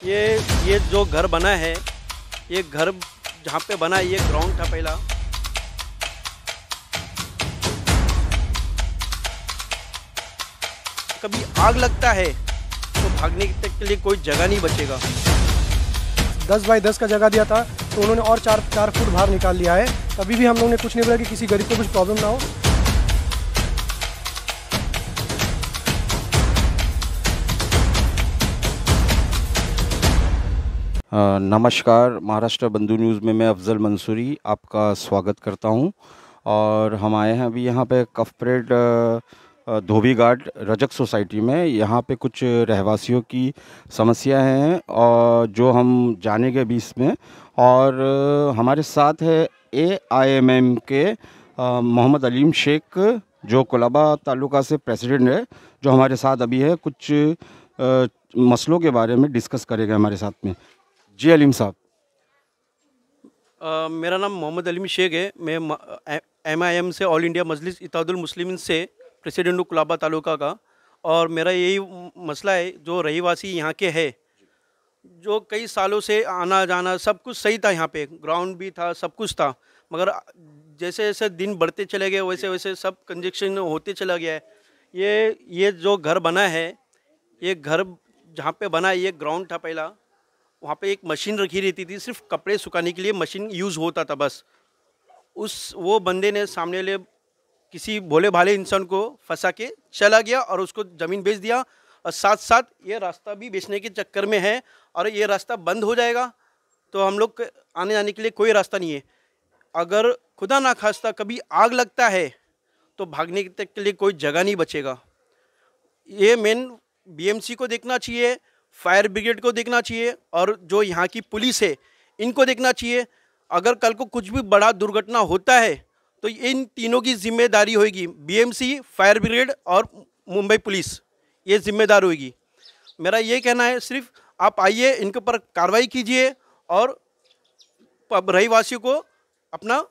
ये ये जो घर बना है, ये घर जहाँ पे बना है, ये ग्राउंड था पहला। कभी आग लगता है तो भागने तक के लिए कोई जगह नहीं बचेगा। दस बाई दस का जगह दिया था तो उन्होंने और चार चार फुट बाहर निकाल लिया है। कभी भी हम लोगों ने कुछ नहीं बोला कि किसी गरीब को कुछ प्रॉब्लम ना हो। नमस्कार महाराष्ट्र बंधु न्यूज़ में मैं अफजल मंसूरी आपका स्वागत करता हूँ। और हम आए हैं अभी यहाँ पे कफ परेड धोबी घाट रजक सोसाइटी में। यहाँ पे कुछ रहवासियों की समस्या हैं और जो हम जानेंगे भी इसमें। और हमारे साथ है ए आई एम एम के मोहम्मद अलीम शेख जो कोलाबा तालुका से प्रेसिडेंट है जो हमारे साथ अभी है। कुछ अ, मसलों के बारे में डिस्कस करेगा हमारे साथ में। जी अलीम साहब। मेरा नाम मोहम्मद अलीम शेख है। मैं एम आई एम से ऑल इंडिया मजलिस इतादुल से प्रेसिडेंट हूँ कुलाबा तालुका का। और मेरा यही मसला है, जो रहीवासी यहाँ के है, जो कई सालों से आना जाना सब कुछ सही था यहाँ पे। ग्राउंड भी था, सब कुछ था। मगर जैसे जैसे दिन बढ़ते चले गए वैसे वैसे सब कंजेक्शन होते चला गया है। ये ये जो घर बना है, ये घर जहाँ पे बना है, ये ग्राउंड था पहला। वहाँ पे एक मशीन रखी रहती थी, सिर्फ़ कपड़े सुखाने के लिए मशीन यूज़ होता था बस। उस, वो बंदे ने सामने ले किसी भोले भाले इंसान को फंसा के चला गया और उसको ज़मीन बेच दिया और साथ साथ ये रास्ता भी बेचने के चक्कर में है और ये रास्ता बंद हो जाएगा तो हम लोग आने जाने के लिए कोई रास्ता नहीं है। अगर खुदा ना खास्ता कभी आग लगता है तो भागने तक के लिए कोई जगह नहीं बचेगा। ये मेन बीएमसी को देखना चाहिए फायर ब्रिगेड को देखना चाहिए और जो यहाँ की पुलिस है, इनको देखना चाहिए। अगर कल को कुछ भी बड़ा दुर्घटना होता है तो इन तीनों की ज़िम्मेदारी होगी बीएमसी फायर ब्रिगेड और मुंबई पुलिस, ये जिम्मेदार होगी मेरा ये कहना है, सिर्फ़ आप आइए, इनके ऊपर कार्रवाई कीजिए और रहीवासियों को अपना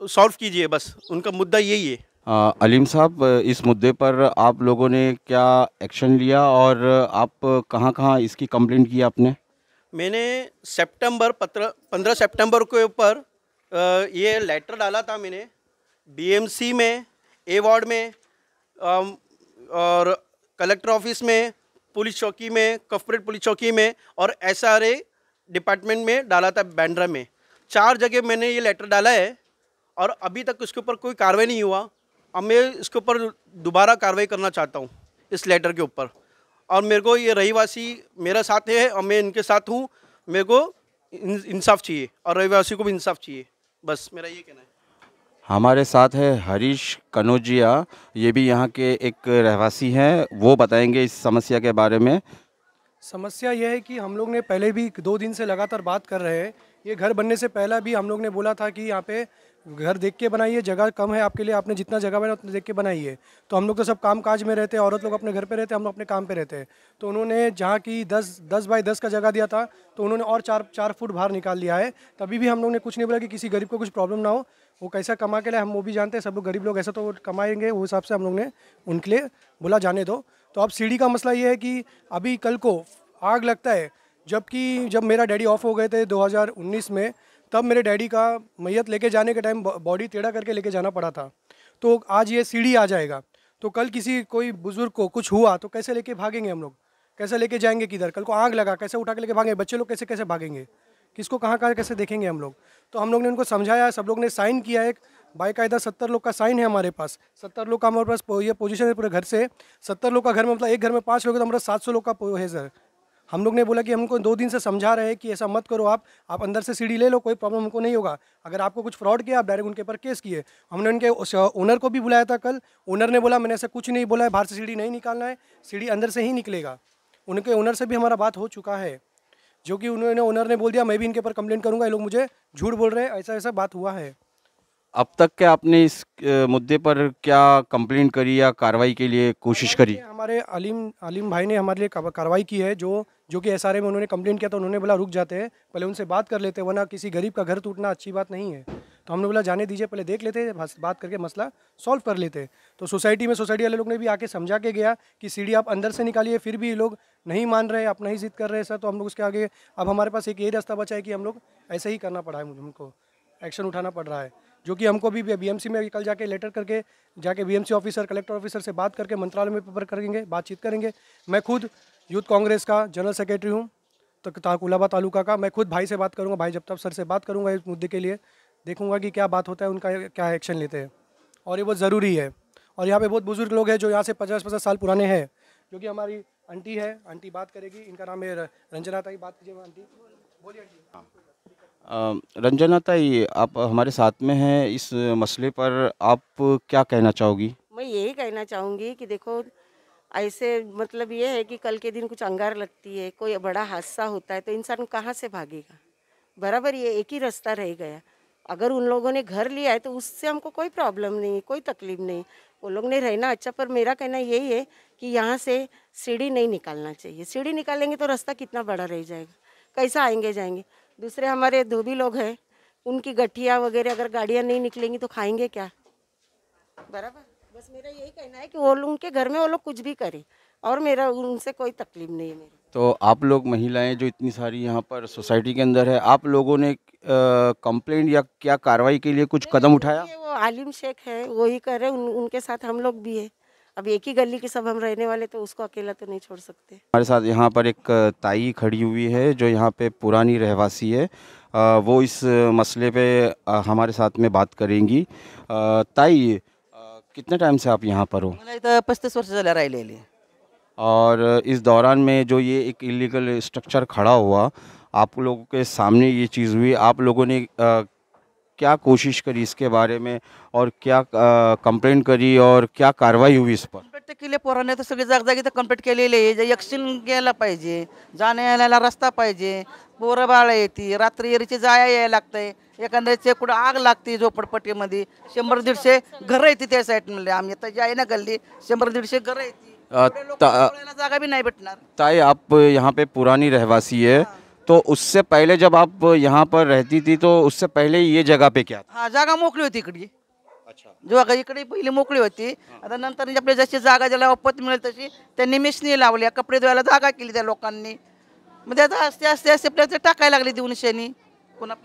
सॉल्व कीजिए, बस। उनका मुद्दा यही है। अलीम साहब, इस मुद्दे पर आप लोगों ने क्या एक्शन लिया और आप कहाँ कहाँ इसकी कंप्लेंट की आपने? मैंने सितंबर पत्र, पंद्रह सितंबर के ऊपर ये लेटर डाला था मैंने, डीएमसी में, ए वार्ड में और कलेक्टर ऑफ़िस में, पुलिस चौकी में, कॉर्पोरेट पुलिस चौकी में और एसआरए डिपार्टमेंट में डाला था बैंड्रा में। चार जगह मैंने ये लेटर डाला है और अभी तक उसके ऊपर कोई कार्रवाई नहीं हुआ। अब मैं इसके ऊपर दोबारा कार्रवाई करना चाहता हूँ इस लेटर के ऊपर। और मेरे को ये रहीवासी मेरा साथ है और मैं इनके साथ हूँ। मेरे को इंसाफ चाहिए और रहीवासी को भी इंसाफ चाहिए। बस मेरा ये कहना है। हमारे साथ है हरीश कनौजिया ये भी यहाँ के एक रहवासी हैं वो बताएँगे इस समस्या के बारे में। समस्या यह है कि हम लोग ने पहले भी दो दिन से लगातार बात कर रहे हैं ये घर बनने से पहला भी हम लोग ने बोला था कि यहाँ पे घर देख के बनाइए, जगह कम है आपके लिए, आपने जितना जगह बनाया उतना देख के बनाइए। तो हम लोग तो सब काम काज में रहते हैं, औरत लोग अपने घर पे रहते हैं, हम लोग अपने काम पे रहते हैं। तो उन्होंने जहाँ की दस दस बाई दस का जगह दिया था तो उन्होंने और चार चार फुट बाहर निकाल लिया है। तभी भी हम लोग ने कुछ नहीं बोला कि किसी गरीब को कुछ प्रॉब्लम ना हो। वो कैसा कमा के लिए, हम वो भी जानते हैं, सब लोग गरीब लोग ऐसा तो कमाएँगे, वो हिसाब से हम लोग ने उनके लिए बोला, जाने दो। तो अब सीढ़ी का मसला ये है कि अभी कल को आग लगता है जबकि जब मेरा डैडी ऑफ़ हो गए थे 2019 में, तब मेरे डैडी का मैयत लेके जाने के टाइम बॉडी टेढ़ा करके लेके जाना पड़ा था। तो आज ये सीढ़ी आ जाएगा। तो कल किसी, कोई बुज़ुर्ग को कुछ हुआ तो कैसे लेके भागेंगे हम लोग? कैसे लेके जाएँगे किधर? कल को आग लगा, कैसे उठा के लेके भागेंगे? बच्चे लोग कैसे कैसे भागेंगे? किसको कहाँ कहाँ कैसे देखेंगे हम लोग? तो हम लोग ने उनको समझाया, सब लोग ने साइन किया एक बाकायदा सत्तर लोग का साइन है हमारे पास। सत्तर लोग का हमारे पास ये पोजीशन है पूरे घर से। सत्तर लोग का घर में मतलब एक घर में पाँच लोग तो हमारा सात सौ लोग का है सर हम लोग ने बोला कि हमको दो दिन से समझा रहे हैं कि ऐसा मत करो आप आप अंदर से सीढ़ी ले लो, कोई प्रॉब्लम हमको नहीं होगा। अगर आपको कुछ फ्रॉड किया, आप डायरेक्ट उनके ऊपर केस किए। हमने उनके ओनर को भी बुलाया था कल। ओनर ने बोला, मैंने ऐसा कुछ नहीं बोला है, बाहर से सीढ़ी नहीं निकालना है, सीढ़ी अंदर से ही निकलेगा। उनके ओनर से भी हमारा बात हो चुका है, जो कि उन्होंने ओनर ने बोल दिया, मैं भी इनके ऊपर कंप्लेंट करूँगा, ये लोग मुझे झूठ बोल रहे हैं। ऐसा ऐसा बात हुआ है। अब तक के आपने इस मुद्दे पर क्या कंप्लेंट करी या कार्रवाई के लिए कोशिश करी? हमारे अलीम अलीम भाई ने हमारे लिए कार्रवाई की है, जो जो कि एस में उन्होंने कंप्लेंट किया तो उन्होंने बोला, रुक जाते हैं, पहले उनसे बात कर लेते वरना किसी गरीब का घर टूटना अच्छी बात नहीं है। तो हमने बोला, जाने दीजिए, पहले देख लेते बात करके मसला सॉल्व कर लेते तो सोसाइटी में सोसाइटी वाले लोग ने भी आके समझा के गया कि सीढ़ी आप अंदर से निकालिए, फिर भी ये लोग नहीं मान रहे अपना ही जिद कर रहे हैं सर। तो हम लोग उसके आगे, अब हमारे पास एक यही रास्ता बचा है कि हम लोग ऐसे ही करना पड़ा है हमको एक्शन उठाना पड़ रहा है। जो कि हमको भी बीएमसी में कल जाके लेटर करके, जाके बीएमसी ऑफिसर कलेक्टर ऑफिसर से बात करके मंत्रालय में पेपर करेंगे, बातचीत करेंगे। मैं खुद यूथ कांग्रेस का जनरल सेक्रेटरी हूँ तो ताकुलाबा तालुका का। मैं खुद भाई से बात करूँगा, भाई जब सर से बात करूँगा इस मुद्दे के लिए। देखूँगा कि क्या बात होता है, उनका क्या एक्शन लेते हैं। और ये बहुत ज़रूरी है। और यहाँ पे बहुत बुज़ुर्ग लोग हैं जो यहाँ से पचास पचास साल पुराने हैं, जो कि हमारी आंटी है, आंटी बात करेगी। इनका नाम है रंजना ताई, बात कीजिए, आंटी। बोलिए आंटी। रंजना ताई, आप हमारे साथ में हैं। इस मसले पर आप क्या कहना चाहोगी? मैं यही कहना चाहूँगी कि देखो, ऐसे मतलब ये है कि कल के दिन कुछ अंगार लगती है, कोई बड़ा हादसा होता है तो इंसान कहाँ से भागेगा? बराबर ये एक ही रास्ता रह गया। अगर उन लोगों ने घर लिया है तो उससे हमको कोई प्रॉब्लम नहीं, कोई तकलीफ़ नहीं। वो लोग ने रहना अच्छा पर मेरा कहना यही है कि यहाँ से सीढ़ी नहीं निकालना चाहिए। सीढ़ी निकालेंगे तो रास्ता कितना बड़ा रह जाएगा। कैसा आएँगे जाएँगे। दूसरे हमारे धोबी लोग हैं उनकी गठिया वगैरह अगर गाड़ियाँ नहीं निकलेंगी तो खाएँगे क्या? बराबर। बस मेरा यही कहना है कि वो लोग उनके घर में वो लोग कुछ भी करें और मेरा उनसे कोई तकलीफ़ नहीं है मेरी। तो आप लोग महिलाएँ जो इतनी सारी यहाँ पर सोसाइटी के अंदर है आप लोगों ने कंप्लेंट या क्या कार्रवाई के लिए कुछ कदम उठाया? वो आलिम शेख है वो ही कर रहे उन, उनके साथ हम लोग भी है। अब एक ही गली के सब हम रहने वाले तो उसको अकेला तो नहीं छोड़ सकते। हमारे साथ यहाँ पर एक ताई खड़ी हुई है जो यहाँ पे पुरानी रहवासी है। वो इस मसले पे हमारे साथ में बात करेंगी। ताई कितने टाइम से आप यहाँ पर हो? मला पस्तीस वर्ष झाल्या राहिलेली और इस दौरान में जो ये एक इलीगल स्ट्रक्चर खड़ा हुआ आप लोगों के सामने ये चीज़ हुई। आप लोगों ने आ, क्या कोशिश करी इसके बारे में और क्या कंप्लेंट करी और क्या कार्रवाई हुई इस पर? कंप्लेंट केली पोराने तर सगळी जागजागी तर कंप्लेंट केलेली आहे. यक्षिन गेला पाहिजे जाण्या यायला रस्ता पाहिजे पोरं बाळ येते रात्री एरीची जाया यायला लागतंय. एखाद्याचे कुठं आग लागते झोपडपट्टीमध्ये शंभर दीडशे घरं येते त्या साईडमध्ये आम्ही आता जे आहे ना गल्ली शंभर दीडशे घरं येते जागा भी नहीं बैठना ताई आप यहाँ पे पुरानी रहवासी है। तो उससे पहले जब आप यहाँ पर रहती थी तो उससे पहले ये जगह पे क्या था? हाँ जागा मोकळी होती इकड़ी। अच्छा। जागा इकडे पहिली मोकळी होती आता नंतर आपल्या जशी जागा ज्याला अपत मिळेल तशी त्यांनी मिशनी लावल्या कपडे धुवायला जागा केली त्या लोकांनी म्हणजे आता आस्ते आस्ते आस्ते आपल्याला टाकायला लागली देऊन शेनी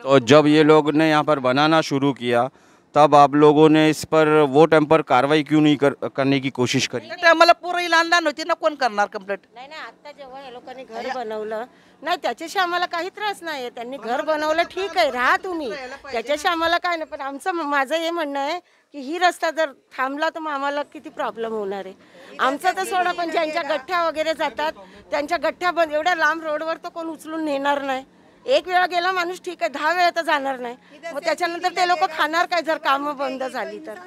तो जब ये लोग ने यहाँ पर बनाना शुरू किया तब आप लोगों ने इस पर वो टाइम पर कार्रवाई क्यों नहीं कर, करने की कोशिश करी? टायमाला पोरं लहान लहान होती ना कोण करणार कंप्लेंट नाही नाही आता जेव्हा या लोकांनी घर बनवलं नाही त्याच्याशी आम्हाला काही त्रास नाही त्यांनी घर बनवलं ठीक आहे राहा तुम्ही. त्याच्याशी आम्हाला काय नाही पण आमचं माझं हे म्हणणं आहे की ही रस्ता जर थांबला तर मग आम्हाला किती प्रॉब्लेम होणार आहे. आमचं तर सोडा पण ज्यांच्या गठ्ठ्या वगैरे जातात त्यांच्या गठ्ठ्या बंद एवढ्या लांब रोडवर तर कोण उचलून नेणार नाही. एक वेळा गेला माणूस ठीक आहे. दहा वेळा तर जाणार नाही. मग त्याच्यानंतर ते लोक खाणार काय जर काम बंद झाली तर?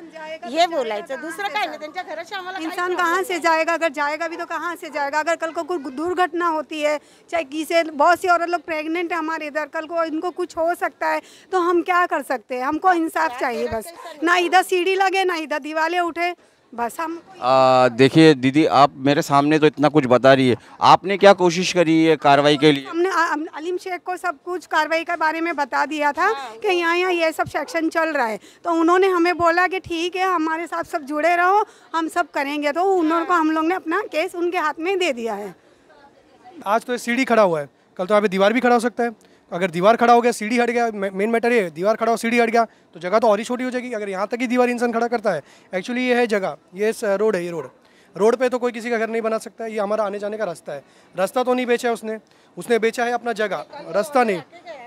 हे बोलायचं. दुसरं काय नाही. त्यांच्या घराशी आम्हाला इंसान कहाँ से जाएगा? अगर जाएगा भी तो कहाँ से जाएगा? अगर कल को कोई दुर्घटना होती है चाहे किसी बहुत सी औरत लोग प्रेग्नेंट है हमारे इधर कल को इनको कुछ हो सकता है तो हम क्या कर सकते हैं? हमको इंसाफ चाहिए बस। ना इधर सीढ़ी लगे ना इधर दिवाले उठे। बस हम देखिए दीदी आप मेरे सामने तो इतना कुछ बता रही है। आपने क्या कोशिश करी है कार्रवाई के लिए? हमने अलीम शेख को सब कुछ कार्रवाई के बारे में बता दिया था हाँ, कि यहाँ यहाँ ये सब सेक्शन चल रहा है। तो उन्होंने हमें बोला कि ठीक है हमारे साथ सब जुड़े रहो हम सब करेंगे। तो उन्होंने को हम लोग ने अपना केस उनके हाथ में दे दिया है। आज तो सीढ़ी खड़ा हुआ है। कल तो यहाँ पे दीवार भी खड़ा हो सकता है। अगर दीवार खड़ा हो गया, सीढ़ी हट गया मेन मैटर ये, दीवार खड़ा हो, सीढ़ी हट गया तो जगह तो और ही छोटी हो जाएगी। अगर यहाँ तक ही दीवार इंसान खड़ा करता है एक्चुअली ये है जगह, ये रोड है, ये रोड रोड पे तो कोई किसी का घर नहीं बना सकता है ये हमारा आने जाने का रास्ता है। रास्ता तो नहीं बेचा है उसने उसने बेचा है अपना जगह, रास्ता नहीं।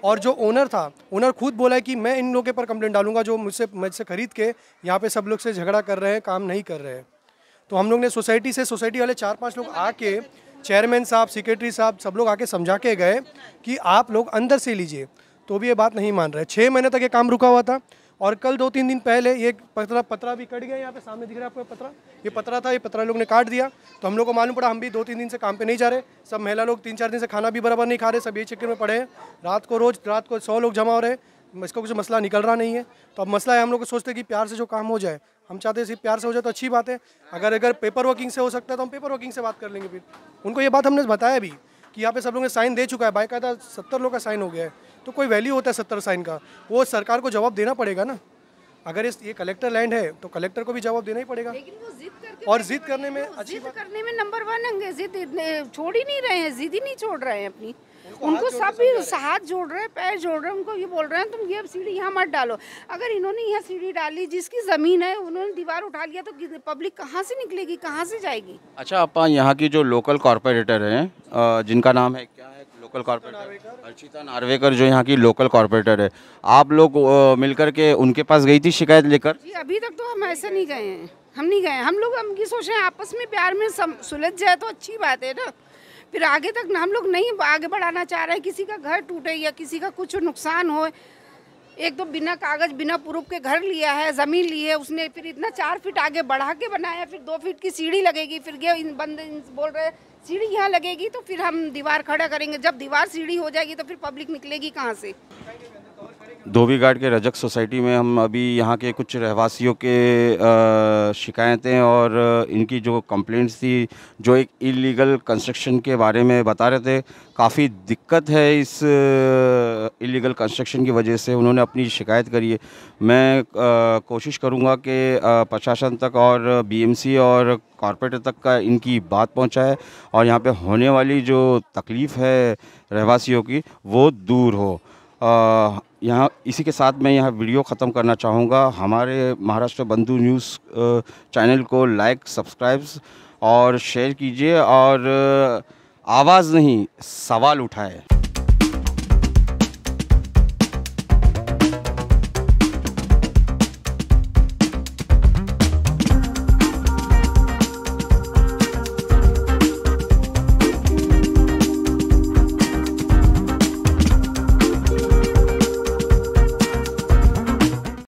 और जो ओनर था ओनर खुद बोला है कि मैं इन लोगों के पर कंप्लेंट डालूँगा, जो मुझसे मुझसे खरीद के यहाँ पे सब लोग से झगड़ा कर रहे हैं, काम नहीं कर रहे हैं। तो हम लोग ने सोसाइटी से सोसाइटी वाले चार पाँच लोग आके चेयरमैन साहब सेक्रेटरी साहब, सब लोग आके समझा के गए कि आप लोग अंदर से लीजिए। तो भी ये बात नहीं मान रहे। छः महीने तक ये काम रुका हुआ था और कल दो तीन दिन पहले ये पतरा पतरा भी कट गया यहाँ पे, सामने दिख रहा है आपको पतरा। ये पतरा था, ये पतरा लोग ने काट दिया। तो हम लोग को मालूम पड़ा, हम भी दो तीन दिन से काम पे नहीं जा रहे। सब महिला लोग तीन चार दिन से खाना भी बराबर नहीं खा रहे, सब ये चक्कर में पड़े हैं। रात को रोज़, रात को सौ लोग जमा हो रहे इसका कुछ मसला निकल रहा नहीं है। तो अब मसला है, हम लोग को सोचते कि प्यार से जो काम हो जाए हम चाहते हैं सिर्फ़ प्यार से हो जाए तो अच्छी बात है। अगर अगर पेपर वर्किंग से हो सकता है तो हम पेपर वर्किंग से बात कर लेंगे फिर। उनको ये बात हमने बताया भी कि यहाँ पे सब लोगों ने साइन दे चुका है। बाकायदा सत्तर लोग का साइन हो गया है। तो कोई वैल्यू होता है सत्तर साइन का। वो सरकार को जवाब देना पड़ेगा ना। अगर इस ये कलेक्टर लैंड है तो कलेक्टर को भी जवाब देना ही पड़ेगा। लेकिन वो जिद करके और जिद करने में अच्छी जिद करने में नंबर वन होंगे जिद छोड़ ही नहीं रहे हैं जिद ही नहीं छोड़ रहे हैं अपनी। उनको सब भी हाथ जोड़ रहे हैं पैर जोड़ रहे हैं उनको ये बोल रहे हैं तुम ये सीढ़ी यहाँ मत डालो। अगर इन्होंने यहाँ सीढ़ी डाली जिसकी ज़मीन है उन्होंने दीवार उठा लिया तो पब्लिक कहाँ से निकलेगी कहाँ से जाएगी? अच्छा आप यहाँ की जो लोकल कॉरपोरेटर हैं जिनका नाम है क्या? लोकल कॉरपोरेटर अर्चिता नार्वेकर जो यहाँ की लोकल कॉरपोरेटर है। आप लोग मिलकर के उनके पास गई थी शिकायत लेकर? जी, अभी तक तो हम ऐसे नहीं गए हैं। हम नहीं गए हम लोग, हम की सोच आपस में प्यार में सुलझ जाए तो अच्छी बात है ना। फिर आगे तक हम लोग नहीं आगे बढ़ाना चाह रहे हैं। किसी का घर टूटे या किसी का कुछ नुकसान हो एक तो बिना कागज़, बिना प्रूफ के घर लिया है, ज़मीन ली है, उसने फिर इतना चार फीट आगे बढ़ा के बनाया, फिर दो फीट की सीढ़ी लगेगी, फिर ये इन बंद इन बोल रहे सीढ़ी यहाँ लगेगी तो फिर हम दीवार खड़ा करेंगे। जब दीवार सीढ़ी हो जाएगी तो फिर पब्लिक निकलेगी कहाँ से? धोबी घाट के रजक सोसाइटी में हम अभी यहाँ के कुछ रहवासियों के शिकायतें और इनकी जो कंप्लेंट्स थी जो एक इलीगल कंस्ट्रक्शन के बारे में बता रहे थे काफ़ी दिक्कत है इस इलीगल कंस्ट्रक्शन की वजह से। उन्होंने अपनी शिकायत करी है। मैं कोशिश करूँगा कि प्रशासन तक और बीएमसी और कॉरपोरेटर तक का इनकी बात पहुँचाए और यहाँ पे होने वाली जो तकलीफ़ है रहवासियों की वो दूर हो। अ, यहाँ, इसी के साथ मैं यहाँ वीडियो ख़त्म करना चाहूँगा। हमारे महाराष्ट्र बंधु न्यूज़ चैनल को लाइक, सब्सक्राइब और शेयर कीजिए और आवाज़ नहीं, सवाल उठाए।